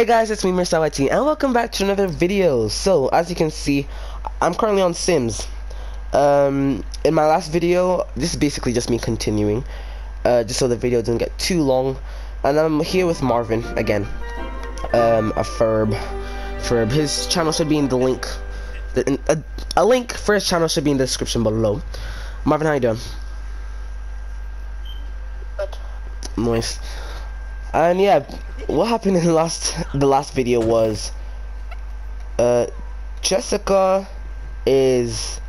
Hey guys, it's me. YT, and welcome back to another video. So, as you can see, I'm currently on Sims. Um, in my last video, this is basically just me continuing, uh, just so the video doesn't get too long. And I'm here with Marvin again, um, a Furb. Furb. His channel should be in the link. The, a, a link for his channel should be in the description below. Marvin, how you doing? Good. Nice. And yeah, what happened in the last the last video was uh Jessica is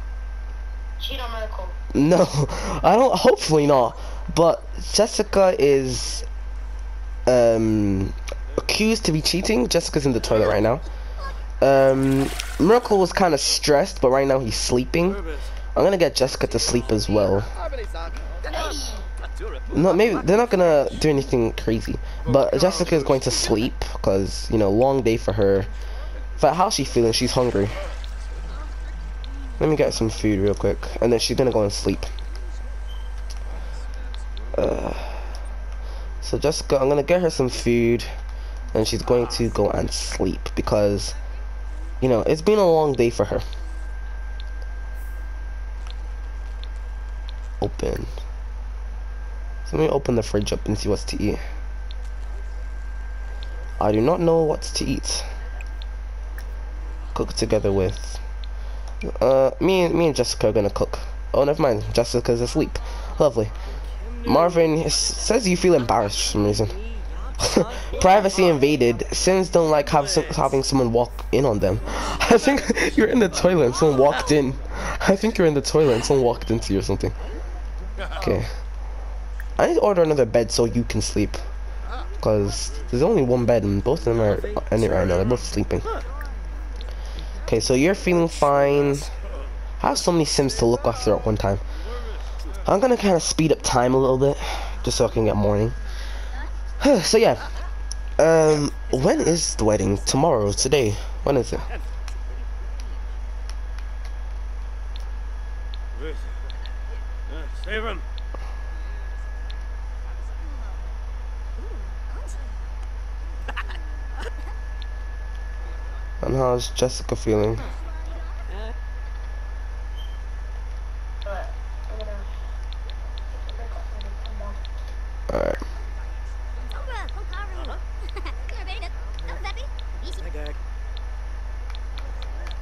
Cheat on Miracle. no I don't hopefully not but Jessica is um accused to be cheating. Jessica's in the toilet right now. Um Miracle was kind of stressed but right now he's sleeping. I'm gonna get Jessica to sleep as well no, maybe they're not gonna do anything crazy. But Jessica is going to sleep because you know, long day for her. But how's she feeling? She's hungry. Let me get some food real quick, and then she's gonna go and sleep. Uh, so Jessica, I'm gonna get her some food, and she's going to go and sleep because, you know, it's been a long day for her. Open. Let me open the fridge up and see what's to eat. I do not know what's to eat. Cook together with. Uh, me and me and Jessica are gonna cook. Oh, never mind. Jessica's asleep. Lovely. Marvin says you feel embarrassed for some reason. Privacy invaded. Sims don't like have having someone walk in on them. I think you're in the toilet and someone walked in. I think you're in the toilet and someone walked into you or something. Okay. I need to order another bed so you can sleep. Because there's only one bed and both of them are in it right now. They're both sleeping. Okay, so you're feeling fine. I have so many Sims to look after at one time. I'm gonna kind of speed up time a little bit. Just so I can get morning. so yeah. Um, when is the wedding? Tomorrow? Today? When is it? Save him. And how's Jessica feeling? But I'm gonna. Alright.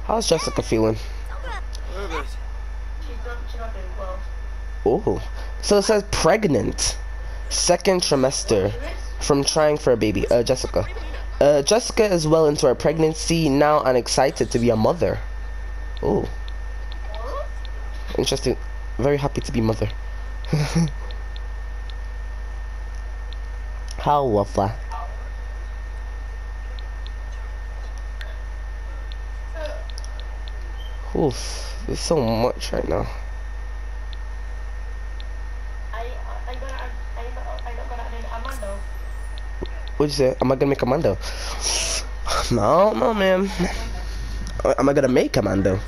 How's Jessica feeling? Nervous. She's not. She's not doing well. Oh. So it says pregnant. Second trimester from trying for a baby. Uh, Jessica. Uh, Jessica is well into her pregnancy now and excited to be a mother. Oh. Interesting. Very happy to be mother. How lovely. Oof. There's so much right now. I. I gonna. I. I not gonna add Amando. What'd you say? Am I gonna make a Mando? No, no, man. Am I gonna make a Mando?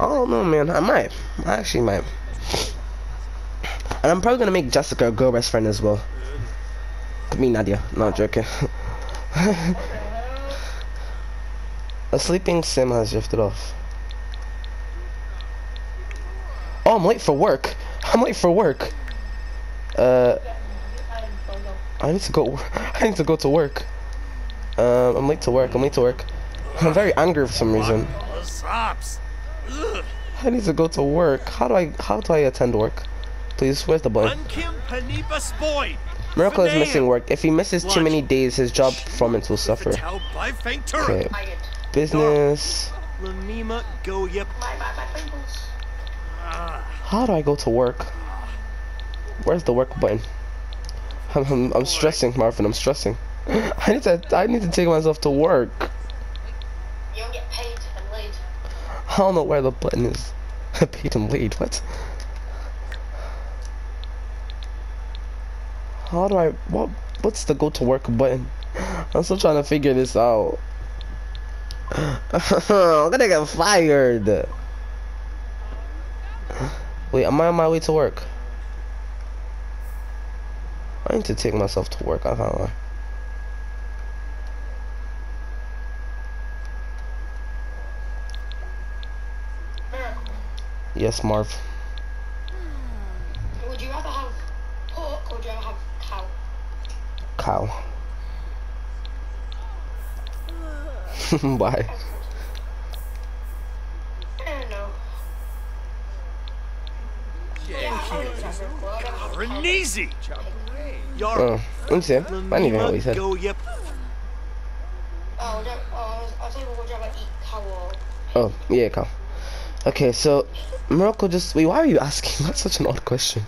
Oh no, man. I might. I actually might. And I'm probably gonna make Jessica a girl best friend as well. Be Nadia. Not joking. a sleeping sim has drifted off. Oh, I'm late for work. I'm late for work. Uh, I need to go. I need to go to work. Um, I'm late to work. I'm late to work. I'm very angry for some reason. I need to go to work. How do I? How do I attend work? Please, where's the Spoy. Miracle is missing work. If he misses too many days, his job performance will suffer. Okay. Business. How do I go to work? Where's the work button? I'm, I'm, I'm stressing, Marvin. I'm stressing. I need to. I need to take myself to work. You don't get paid and late. I don't know where the button is. Paid and lead. What? How do I? What? What's the go to work button? I'm still trying to figure this out. I'm gonna get fired. Wait, am I on my way to work? I need to take myself to work. I can't. Yes, Marv. Hmm. Would you rather have pork or do you rather have cow? Cow. Why? Reneezy! Oh, me. I don't even know he said. Oh, yeah, cow. Okay, so Morocco just wait. Why are you asking? That's such an odd question.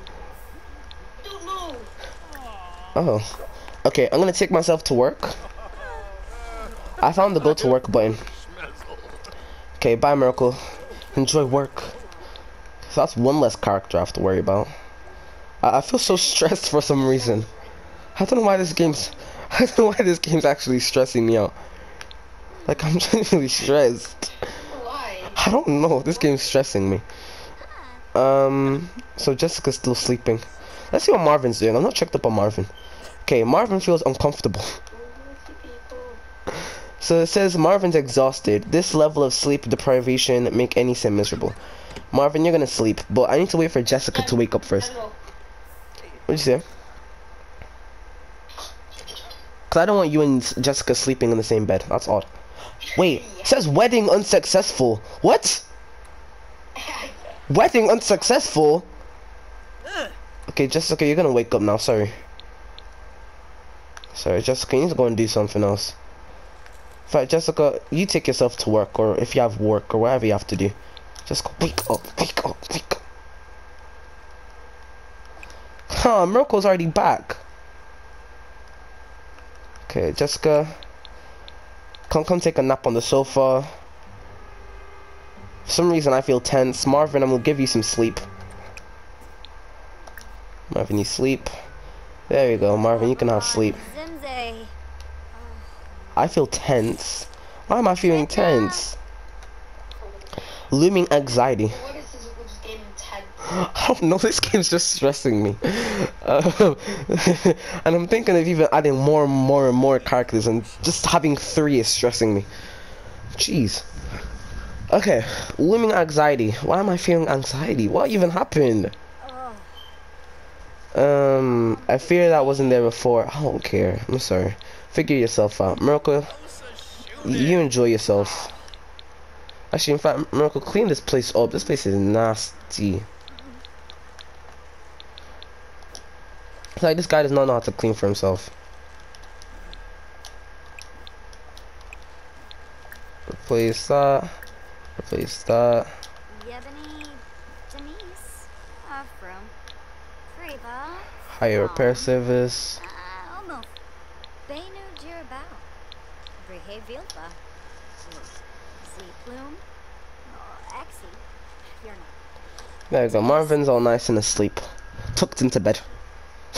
Oh, okay. I'm gonna take myself to work. I found the go to work button. Okay, bye, Miracle. Enjoy work. So that's one less character I have to worry about. I, I feel so stressed for some reason. I don't know why this game's. I don't know why this game's actually stressing me out. Like I'm genuinely stressed. Why? I don't know. This game's stressing me. Um. So Jessica's still sleeping. Let's see what Marvin's doing. I'm not checked up on Marvin. Okay, Marvin feels uncomfortable. So it says Marvin's exhausted. This level of sleep deprivation make any sim miserable. Marvin, you're gonna sleep, but I need to wait for Jessica to wake up first. Hello. What'd you say? Cause I don't want you and Jessica sleeping in the same bed. That's odd. Wait, it says wedding unsuccessful. What? Wedding unsuccessful? Okay, Jessica, you're gonna wake up now. Sorry. Sorry, Jessica, you need to go and do something else. In fact, Jessica, you take yourself to work, or if you have work, or whatever you have to do. Just go, wake up, wake up, wake up. Huh, Miracle's already back. Okay, Jessica. Come, come take a nap on the sofa. For some reason, I feel tense. Marvin, I'm gonna give you some sleep. Marvin, you sleep. There you go, Marvin, you can have sleep. I feel tense. Why am I feeling tense? Looming anxiety. What is this with this game 10? I don't know, this game's just stressing me. Um, and I'm thinking of even adding more and more and more characters, and just having three is stressing me. Jeez. Okay, looming anxiety. Why am I feeling anxiety? What even happened? Oh, Um, I fear that wasn't there before. I don't care. I'm sorry. Figure yourself out. Miracle, you enjoy yourself. Actually, in fact, Miracle, clean this place up. This place is nasty. Like this guy does not know how to clean for himself. Replace that. Replace that. Yebony Denise. Uh, from Freva. Hire repair service. Uh, Omo. Benu Jirabao. Brihe Vilfa. Z Plume. Exi. There you go. Marvin's all nice and asleep. Tucked into bed.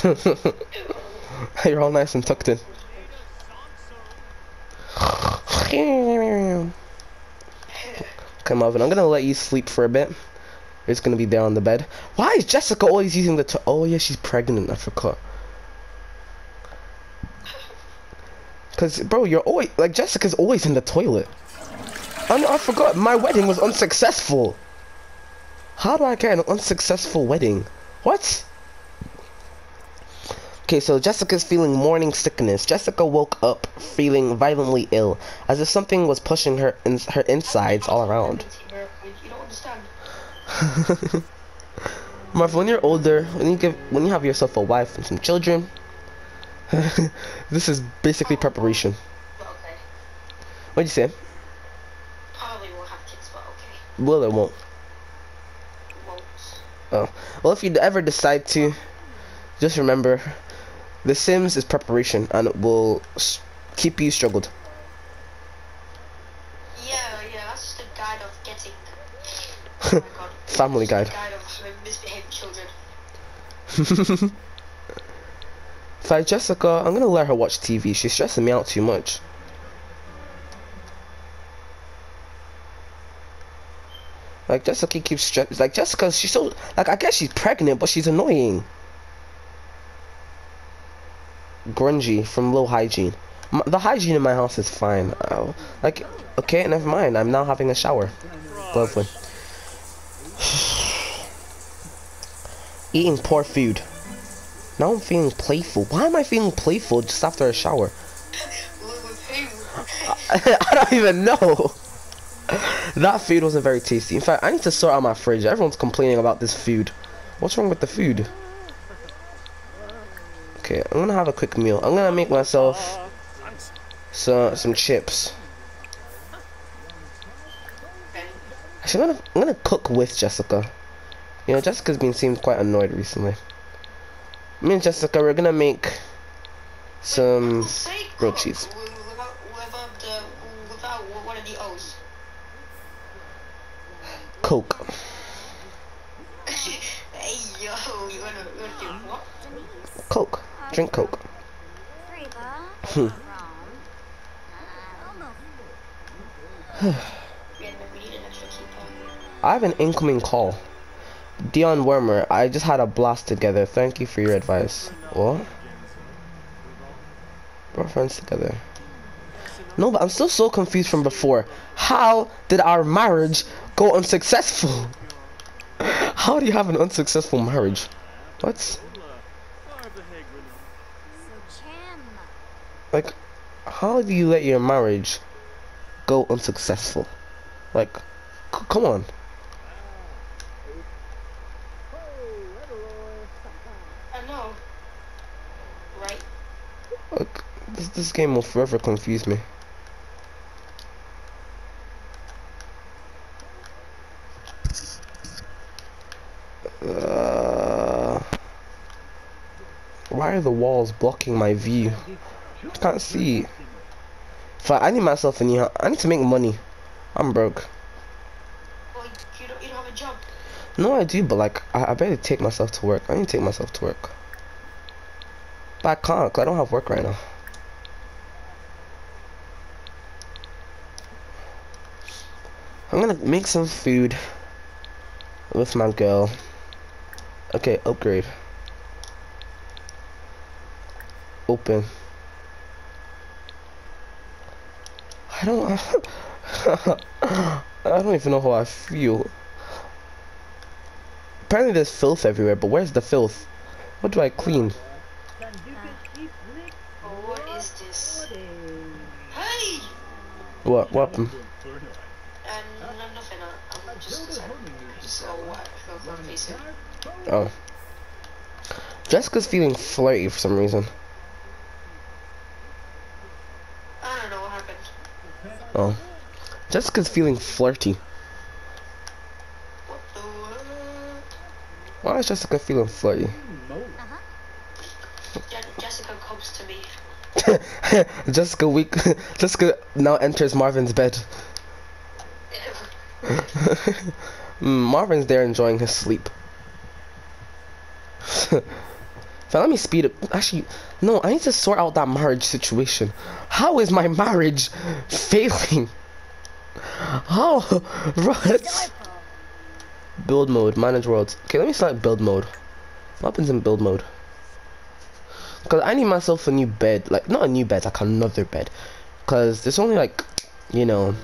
You're all nice and tucked in. Okay, Marvin, I'm gonna let you sleep for a bit. You're gonna be there on the bed. Why is Jessica always using the Oh, yeah, she's pregnant. I forgot. Cause, bro, you're always like Jessica's always in the toilet. I, I forgot. My wedding was unsuccessful. How do I get an unsuccessful wedding? What? Okay, so Jessica's feeling morning sickness. Jessica woke up feeling violently ill, as if something was pushing her in her insides all around. You don't understand. Marv, when you're older, when you give, when you have yourself a wife and some children, this is basically preparation. Okay. What'd you say? Probably won't have kids, but okay. Will or won't? Won't. Oh, well, if you ever decide to, just remember, The Sims is preparation, and it will keep you struggled. Yeah, yeah, that's just a guide of getting. Oh god. Family guide. guide of uh, having misbehaved children. In fact, Jessica, I'm gonna let her watch TV. She's stressing me out too much. Like Jessica keeps stress. Like Jessica, she's so like I guess she's pregnant, but she's annoying. Grungy from Low Hygiene. The hygiene in my house is fine. Uh, like okay, never mind. I'm now having a shower. Lovely. eating poor food. Now I'm feeling playful. Why am I feeling playful just after a shower? I don't even know. That food wasn't very tasty. In fact, I need to sort out my fridge. Everyone's complaining about this food. What's wrong with the food? Okay, I'm gonna have a quick meal. I'm gonna make myself some some chips. Actually, I'm gonna I'm gonna cook with Jessica. You know, Jessica's been seemed quite annoyed recently. Me and Jessica, we're gonna make some grilled cheese. wi- Without, without the, without one of the O's. Coke. hey yo, you wanna, you wanna do what? Denise. Coke. Drink Coke. Hmm. Rome. Elmo. Yeah, we need an extra keypad. I have an incoming call. Dion Wormer, I just had a blast together. Thank you for your advice. What? We're friends together. No, but I'm still so confused from before. How did our marriage go unsuccessful? How do you have an unsuccessful marriage? What? So Chem. Like, how do you let your marriage go unsuccessful? Like, come on. I this, this game will forever confuse me. Uh, why are the walls blocking my view? I can't see. But I need myself new. hou- I need to make money. I'm broke. No, I do, but like, I, I better take myself to work. I need to take myself to work. But I can't, cause I don't have work right now. I'm gonna make some food with my girl. Okay, upgrade. Open. I don't. I don't even know how I feel. Apparently there's filth everywhere, but where's the filth? What do I clean? What is this? Hey! What? What happened? Um, no, nothing. I- I'm just, just, just what? I'm facing. Oh. Jessica's feeling flirty for some reason. I don't know what happened. Oh. Jessica's feeling flirty. What the? Why is Jessica feeling flirty? Je- Jessica comes to me. Jessica weak Jessica now enters Marvin's bed. Mm, Marvin's there enjoying his sleep. so let me speed up. Actually, no, I need to sort out that marriage situation. How is my marriage failing? How? What? Build mode, manage worlds. Okay, let me select build mode. What happens in build mode? Because I need myself a new bed. Like, not a new bed, like another bed. Because there's only like, you know.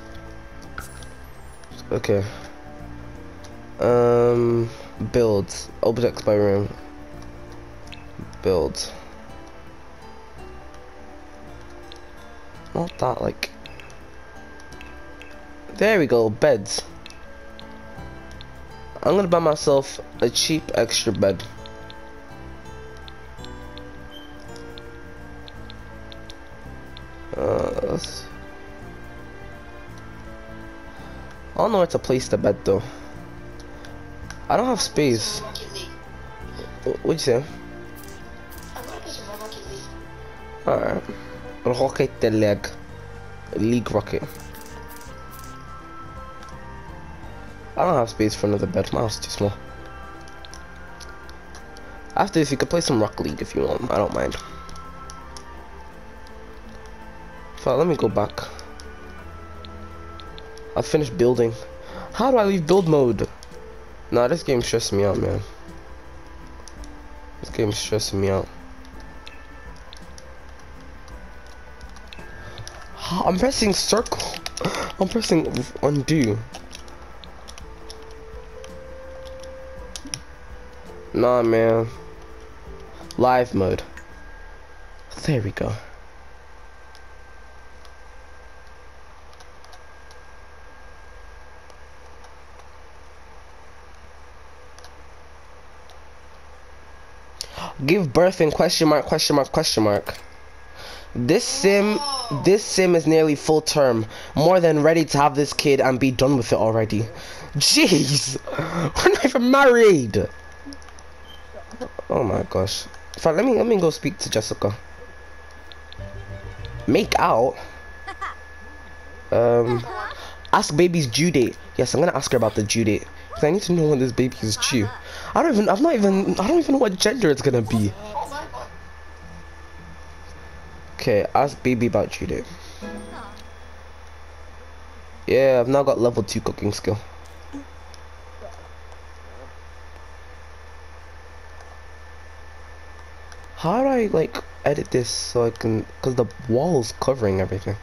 Okay. Um, build. Objects by room. Build. Not that, like. There we go, beds. I'm gonna buy myself a cheap extra bed. Uh, I don't know where to place the bed though. I don't have space. What'd you say? Alright. Rocket the leg. League rocket. I don't have space for another bed. My house is too small. After this, you could play some Rock League if you want. I don't mind. So let me go back. I finished building. How do I leave build mode? Nah, this game's stressing me out, man. This game's stressing me out. I'm pressing circle. I'm pressing undo. Nah, man. Live mode. There we go. Give birth in question mark, question mark, question mark. This sim, this sim is nearly full term. More than ready to have this kid and be done with it already. Jeez, we're not even married. Oh my gosh. In let me let me go speak to Jessica. Make out. Um, ask baby's due date. Yes, I'm gonna ask her about the due date. 'Cause I need to know when this baby is due. I don't even. I've not even. I don't even know what gender it's gonna be. Okay, ask baby about due date. Yeah, I've now got level two cooking skill. How do I like edit this so I can? Cause the wall's covering everything.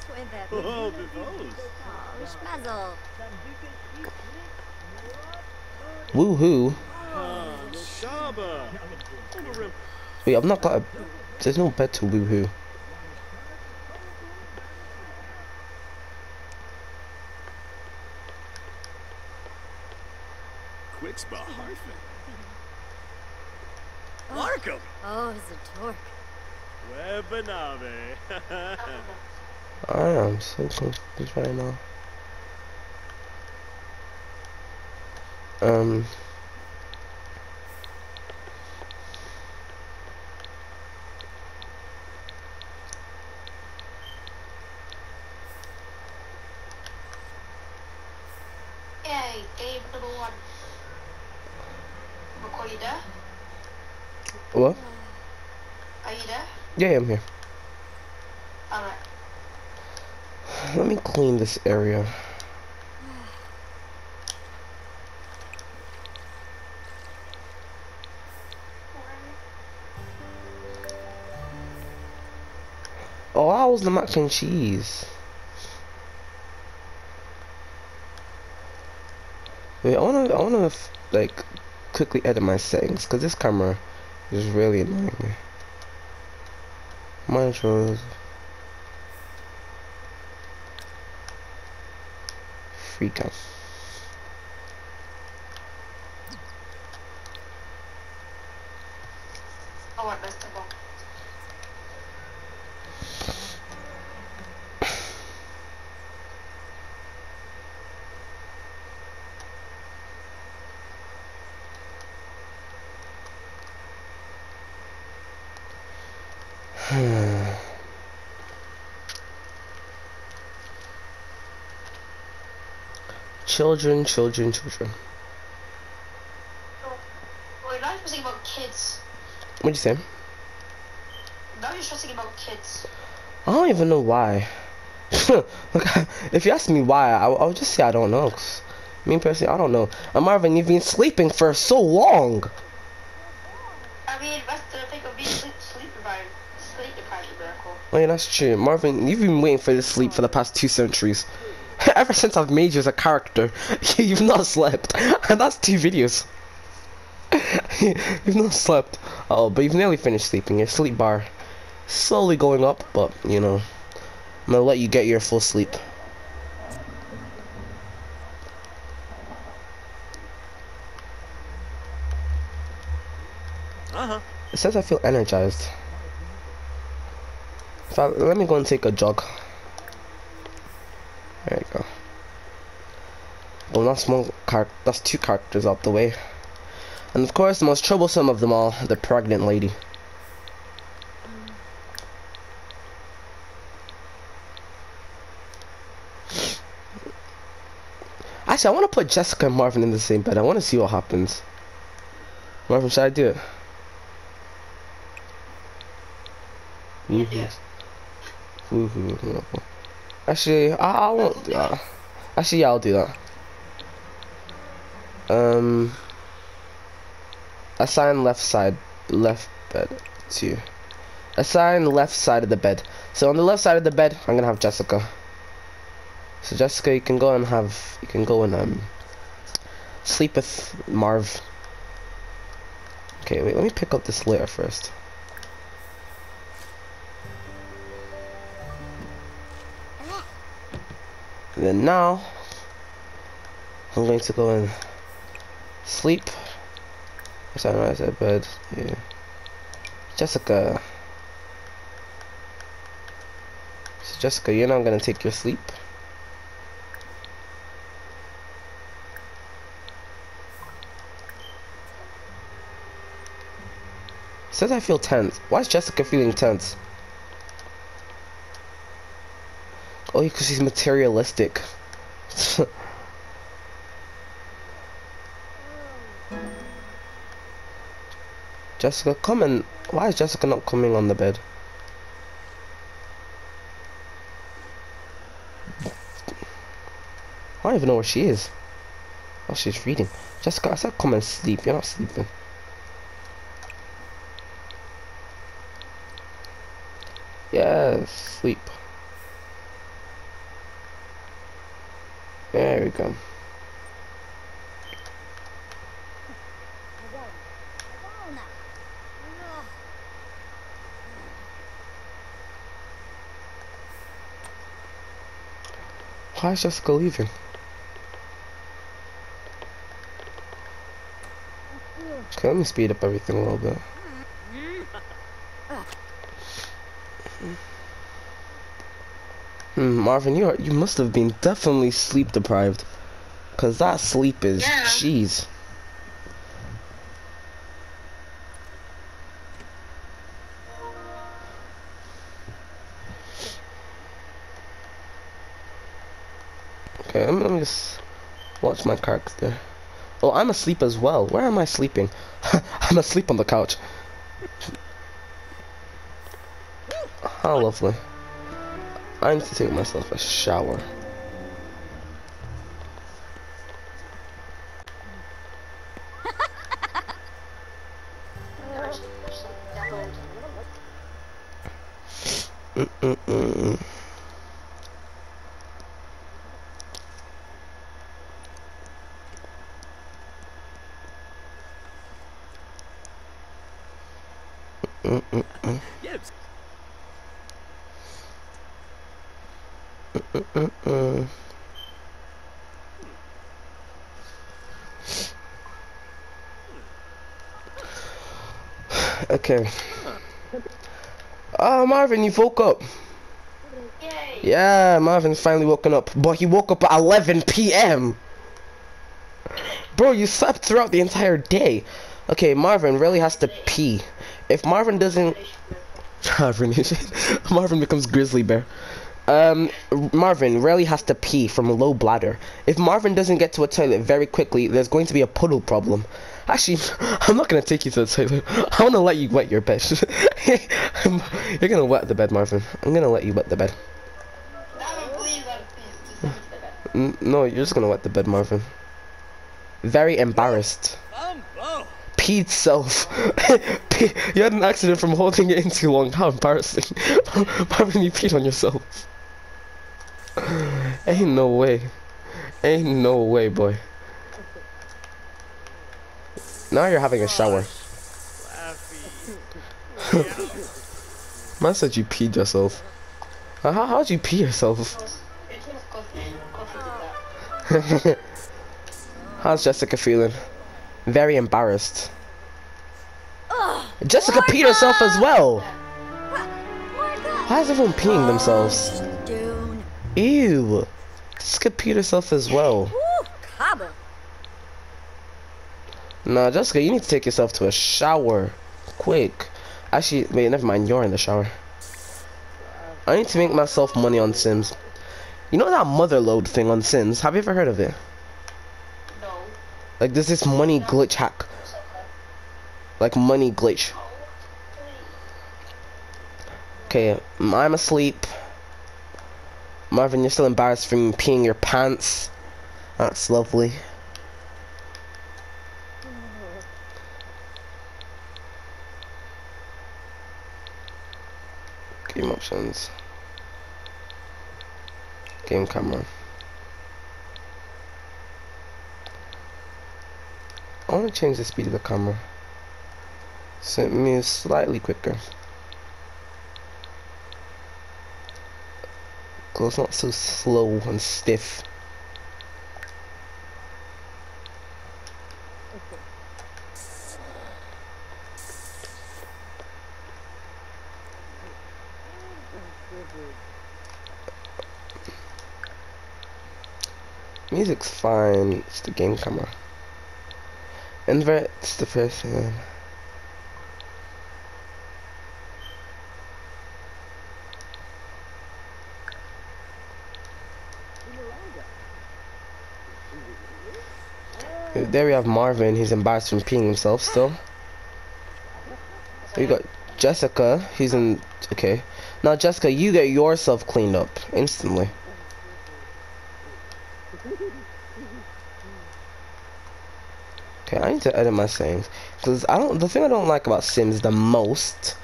Swither. Oh, Vivos. Oh, schmazzle. Woohoo! Wait, I've not got a. There's no bed to woohoo. I am so confused right now. Um. Yay, game number one. McCoy, you there? What? Are you there? Yeah, I'm here. Alright. Let me clean this area. Oh, that was the mac and cheese. Wait, I wanna, I wanna, like, quickly edit my settings, because this camera is really annoying me. Might as freak out. Oh, I messed up. Children, children, children. Wait, now you're about kids. What'd you say? Now you're stressing about kids. I don't even know why. Look, if you ask me why, I, I'll just say I don't know. 'cause me personally, I don't know. And Marvin, you've been sleeping for so long. I mean, that's the thing of being sleep, sleep deprived. Sleep deprived miracle. Oh yeah, that's true. Marvin, you've been waiting for this sleep for the past two centuries. Ever since I've made you as a character, you've not slept. And that's two videos. you've not slept. Oh, but you've nearly finished sleeping. Your sleep bar slowly going up, but you know, I'm gonna let you get your full sleep. Uh-huh. It says I feel energized. Fact, let me go and take a jog. There you go. Well, that's one car. That's two characters out the way. And of course, the most troublesome of them all, the pregnant lady. Actually, I want to put Jessica and Marvin in the same bed. I want to see what happens. Marvin, should I do it? Mhm. Yes. Actually, I, I won't do that. Actually, yeah, I'll do that. Um, assign left side, left bed to. Assign left side of the bed. So on the left side of the bed, I'm gonna have Jessica. So Jessica, you can go and have, you can go and um, sleep with Marv. Okay, wait, let me pick up this litter first. And then now, I'm going to go and sleep. Sunrise at bed. Yeah. Jessica. So Jessica, you're not gonna take your sleep. Says I feel tense. Why is Jessica feeling tense? Oh, because she's materialistic. Jessica, come and... Why is Jessica not coming on the bed? I don't even know where she is. Oh, she's reading. Jessica, I said come and sleep. You're not sleeping. Yes, sleep. There we go. Why is Jessica leaving? Okay, let me speed up everything a little bit. Hmm, Marvin, you are, you must have been definitely sleep deprived, cause that sleep is Yeah. cheese. My character. Oh, I'm asleep as well. Where am I sleeping? I'm asleep on the couch. How lovely. I need to take myself a shower. Mm-mm-mm. Mm-mm-mm. Yes. Mm-mm. Okay. Oh, Marvin, you woke up. Yay! Yeah, Marvin's finally woken up. But he woke up at 11 p.m. Bro, you slept throughout the entire day. Okay, Marvin really has to pee. If Marvin doesn't... Marvin, Marvin becomes grizzly bear. Um, Marvin really has to pee from a low bladder. If Marvin doesn't get to a toilet very quickly, there's going to be a puddle problem. Actually, I'm not gonna take you to the toilet. I wanna let you wet your bed. You're gonna wet the bed, Marvin. I'm gonna let you wet the bed. No, you're just gonna wet the bed, Marvin. Very embarrassed. Peed self. You had an accident from holding it in too long. How embarrassing. Marvin, you peed on yourself. Ain't no way. Ain't no way, boy. Now you're having a shower. Man said you peed yourself. Uh, How, how'd you pee yourself? It was coffee. Coffee did that. How's Jessica feeling? Very embarrassed. Jessica peed herself as well. Why is everyone peeing themselves? Ew. Jessica peed herself as well. Cobble. Nah, Jessica, you need to take yourself to a shower. Quick. Actually, wait, never mind. You're in the shower. I need to make myself money on Sims. You know that motherlode thing on Sims? Have you ever heard of it? No. Like, there's this money glitch hack. Like, money glitch. Okay, I'm asleep. Marvin, you're still embarrassed from peeing your pants. That's lovely. options. Game camera. I want to change the speed of the camera so it moves slightly quicker. because it's not so slow and stiff. Music's fine, it's the game camera. Invert's the thing. There we have Marvin, he's embarrassed from peeing himself still. We got Jessica, he's in, okay. Now Jessica, you get yourself cleaned up instantly. Okay, I need to edit my sayings. Because I don't, the thing I don't like about Sims the most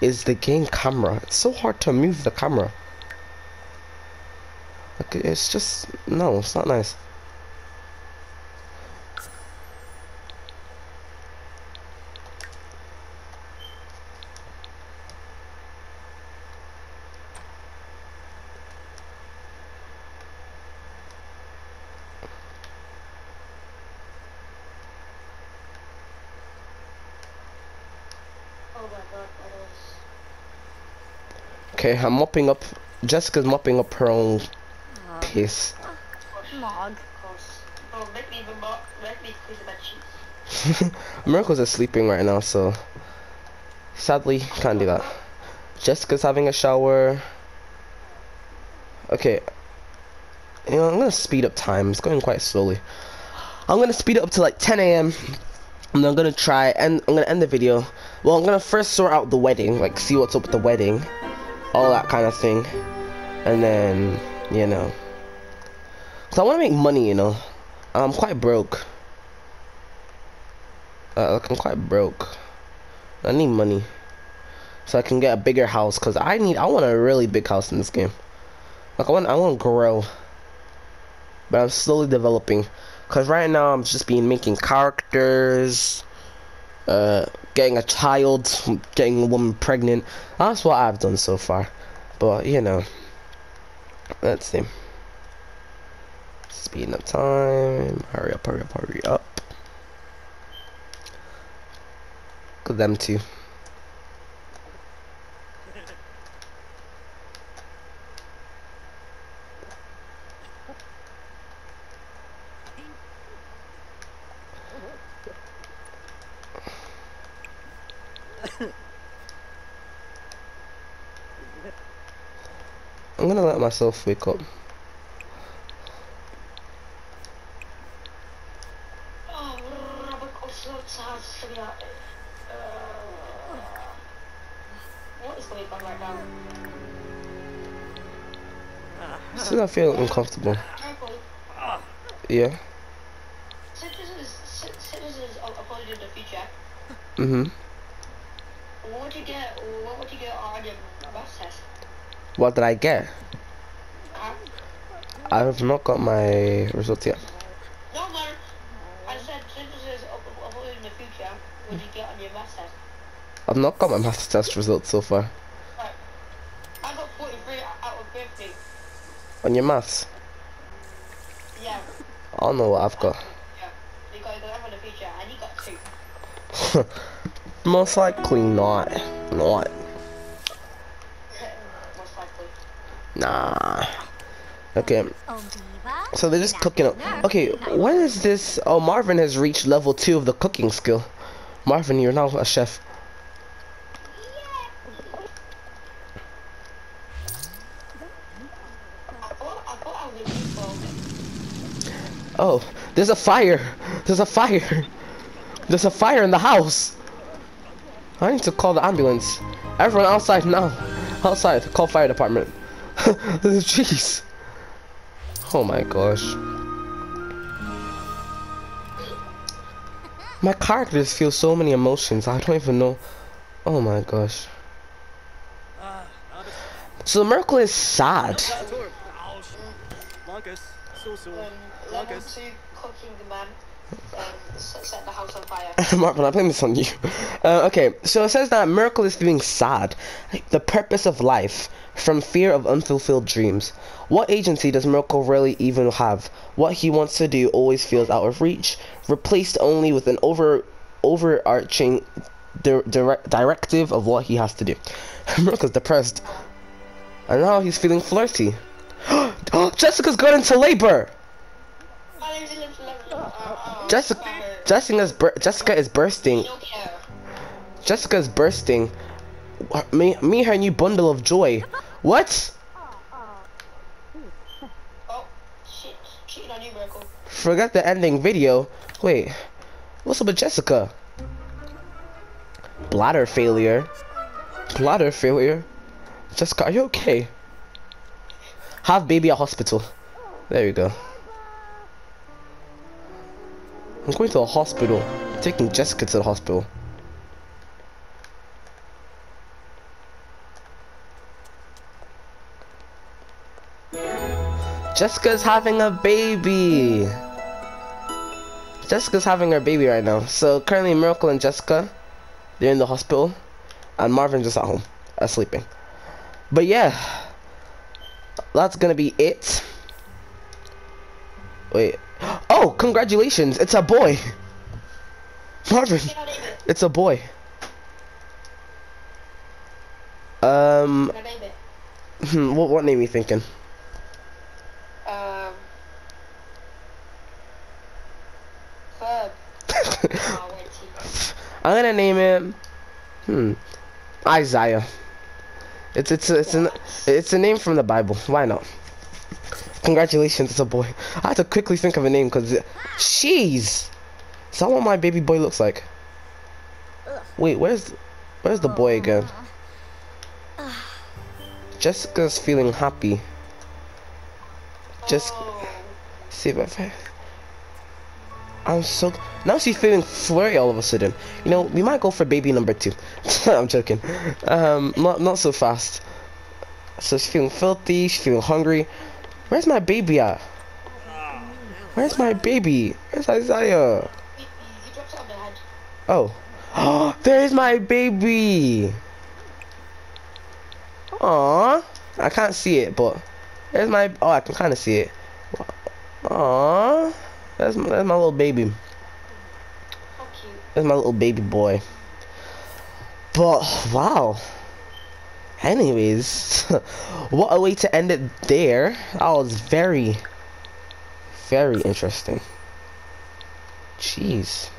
is the game camera. It's so hard to move the camera. Okay, it's just, no, it's not nice. Oh my god, that was. Okay, I'm mopping up, Jessica's mopping up her own Oh, piss. Mog. Oh, make me even more. Make me clean the bed sheets. Miracles is sleeping right now, so sadly can't do that. Jessica's having a shower. Okay, you know I'm gonna speed up time. It's going quite slowly. I'm gonna speed it up to like 10 a.m. and I'm gonna try and I'm gonna end the video. Well, I'm gonna first sort out the wedding, like see what's up with the wedding, all that kind of thing, and then you know, So I want to make money. You know, I'm quite broke. Uh, I'm quite broke. I need money so I can get a bigger house. Cause I need, I want a really big house in this game. Like I want, I want to grow, but I'm slowly developing. Cause right now I'm just being making characters, uh, getting a child, getting a woman pregnant. That's what I've done so far. But you know, let's see. Speeding up time. Hurry up! Hurry up! Hurry up! At them. I'm gonna let myself wake up. Oh, Robert, I'm so tired. Just figure out. Uh, what is going on right now? Still I feel uncomfortable. Yeah. Citizens, ci- citizens of uploaded in the future. Mhm. What would you get? What would you get on your bus test? What did I get? I have not got my results yet. No, no. I said citizens of uploaded in the future. What would you get on your bus test? I've not got my math test results so far. Right. I got 43 out of 50. On your maths, Yeah. I don't know what I've got. Yeah. You got, you got F in the future, and you got two. Most likely not. Not. Most likely. Nah. Okay, so they're just cooking up. Okay, what is this? Oh, Marvin has reached level two of the cooking skill. Marvin, you're now a chef. Oh, there's a fire. There's a fire. There's a fire in the house. I need to call the ambulance. Everyone outside now. Outside. Call fire department. Jeez. Oh my gosh. My characters feel so many emotions. I don't even know. Oh my gosh. Ah, Albert. So Merkel is sad. Satur. Ouch. Marcus. So so. Level Marcus. 2 cooking man. um, set, I blame this on you. Uh, okay, so it says that Miracle is being sad. The purpose of life. From fear of unfulfilled dreams. What agency does Miracle really even have? What he wants to do always feels out of reach, replaced only with an over overarching di- direct directive of what he has to do. Miracle's depressed. And now he's feeling flirty. Jessica's going into labor! My name's Ellen Ellen- uh, uh, Jessica, Jessica's Jessica is bursting. Jessica's bursting. Me, me, her new bundle of joy. What? Oh. Forget the ending video. Wait, what's up with Jessica? Bladder failure. Bladder failure. Jessica, are you okay? Have baby at hospital. There you go. I'm going to the hospital. taking Jessica to the hospital. Jessica's having a baby. Jessica's having her baby right now. So currently Miracle and Jessica, they're in the hospital, and Marvin's just at home, uh, sleeping. But yeah, that's gonna be it. Wait. Oh, congratulations! It's a boy. Marvin, Can I name it? it's a boy. Um, Can I name it? hmm, what what name are you thinking? Um. Furb. Wait. see. I'm gonna name it. Hmm. Isaiah. It's it's it's an it's a name from the Bible. Why not? Congratulations, it's a boy. I had to quickly think of a name because, jeez, is that what my baby boy looks like? Wait, where's where's the boy again? Jessica's feeling happy. Just see if I. I'm so now she's feeling flirty all of a sudden. You know, we might go for baby number two. I'm joking. Um, not not so fast. So she's feeling filthy. She's feeling hungry. Where's my baby at? Where's my baby? Where's Isaiah? Oh, oh, there's my baby. Aww, I can't see it, but there's my. Oh, I can kind of see it. Aww, that's my, that's my little baby. How cute. That's my little baby boy. But wow. Anyways, what a way to end it there. That was very, very interesting. Jeez.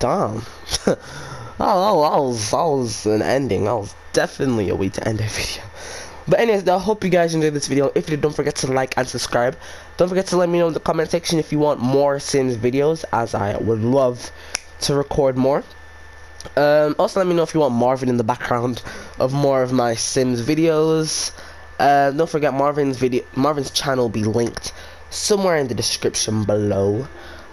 Damn. oh, that was that was an ending. That was definitely a way to end a video. But anyways, I hope you guys enjoyed this video. If you did, don't forget to like and subscribe. Don't forget to let me know in the comment section if you want more Sims videos, as I would love to record more. Um, also, let me know if you want Marvin in the background of more of my Sims videos. Uh, don't forget Marvin's video, Marvin's channel will be linked somewhere in the description below.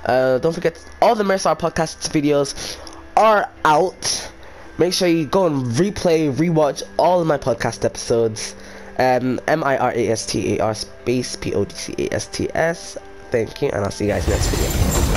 Uh, don't forget all the MiraStar Podcasts videos are out. Make sure you go and replay, rewatch all of my podcast episodes. Um, M I R A S T A R space P O D C A S T S. Thank you, and I'll see you guys next video.